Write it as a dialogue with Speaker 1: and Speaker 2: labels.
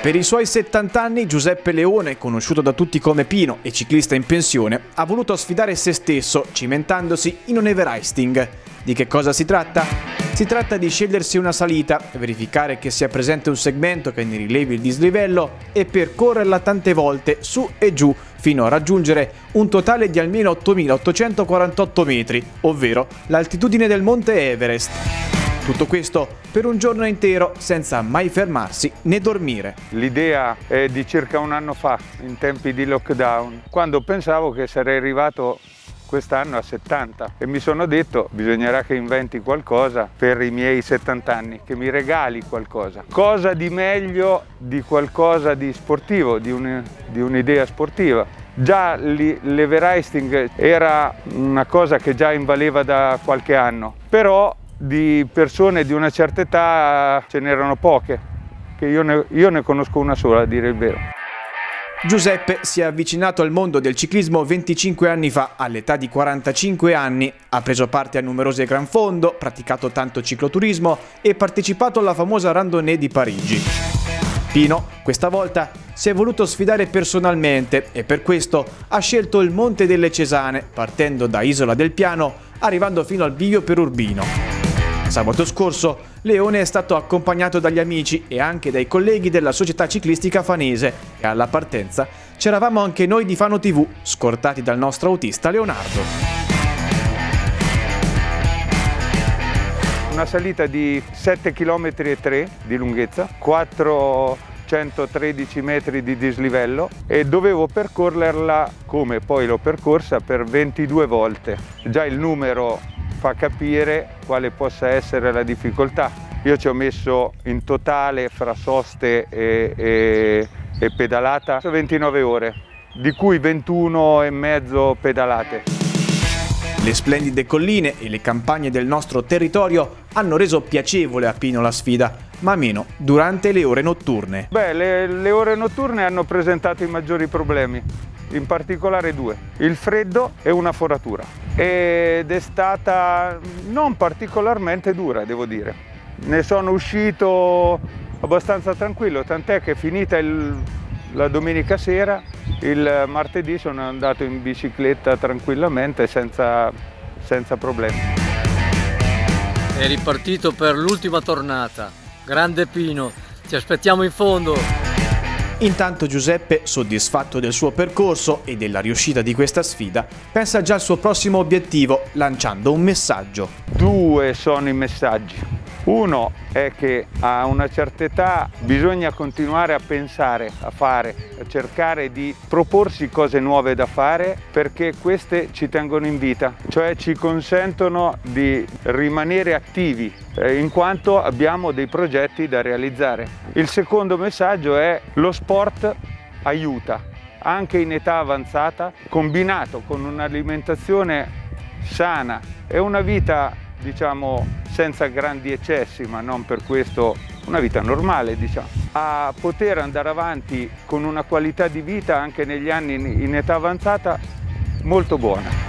Speaker 1: Per i suoi 70 anni Giuseppe Leone, conosciuto da tutti come Pino e ciclista in pensione, ha voluto sfidare se stesso cimentandosi in un Everesting. Di che cosa si tratta? Si tratta di scegliersi una salita, verificare che sia presente un segmento che ne rilevi il dislivello e percorrerla tante volte su e giù fino a raggiungere un totale di almeno 8.848 metri, ovvero l'altitudine del monte Everest. Tutto questo per un giorno intero senza mai fermarsi né dormire.
Speaker 2: L'idea è di circa un anno fa, in tempi di lockdown, quando pensavo che sarei arrivato quest'anno a 70 e mi sono detto bisognerà che inventi qualcosa per i miei 70 anni, che mi regali qualcosa. Cosa di meglio di qualcosa di sportivo, di, un'idea sportiva. Già l'Everesting era una cosa che già invaleva da qualche anno, però di persone di una certa età ce n'erano poche, che io ne, io ne conosco una sola a dire il vero.
Speaker 1: Giuseppe si è avvicinato al mondo del ciclismo 25 anni fa, all'età di 45 anni. Ha preso parte a numerose gran fondo, praticato tanto cicloturismo e partecipato alla famosa randonnée di Parigi. Pino, questa volta, si è voluto sfidare personalmente e per questo ha scelto il Monte delle Cesane, partendo da Isola del Piano, arrivando fino al bivio per Urbino. Sabato scorso Leone è stato accompagnato dagli amici e anche dai colleghi della società ciclistica fanese e alla partenza c'eravamo anche noi di Fano TV, scortati dal nostro autista Leonardo.
Speaker 2: Una salita di 7 km 3 di lunghezza, 413 metri di dislivello e dovevo percorrerla come poi l'ho percorsa per 22 volte. Già il numero fa capire quale possa essere la difficoltà. Io ci ho messo in totale fra soste e, e, e pedalata 29 ore, di cui 21 e mezzo pedalate.
Speaker 1: Le splendide colline e le campagne del nostro territorio hanno reso piacevole a Pino la sfida, ma meno durante le ore notturne.
Speaker 2: Beh, le, le ore notturne hanno presentato i maggiori problemi in particolare due, il freddo e una foratura. Ed è stata non particolarmente dura, devo dire. Ne sono uscito abbastanza tranquillo, tant'è che finita il, la domenica sera, il martedì sono andato in bicicletta tranquillamente senza, senza problemi.
Speaker 3: È ripartito per l'ultima tornata. Grande Pino, ci aspettiamo in fondo.
Speaker 1: Intanto Giuseppe, soddisfatto del suo percorso e della riuscita di questa sfida, pensa già al suo prossimo obiettivo, lanciando un messaggio.
Speaker 2: Due sono i messaggi. Uno è che a una certa età bisogna continuare a pensare, a fare, a cercare di proporsi cose nuove da fare perché queste ci tengono in vita, cioè ci consentono di rimanere attivi in quanto abbiamo dei progetti da realizzare. Il secondo messaggio è lo sport aiuta, anche in età avanzata, combinato con un'alimentazione sana e una vita diciamo senza grandi eccessi, ma non per questo una vita normale, diciamo, a poter andare avanti con una qualità di vita anche negli anni in età avanzata molto buona.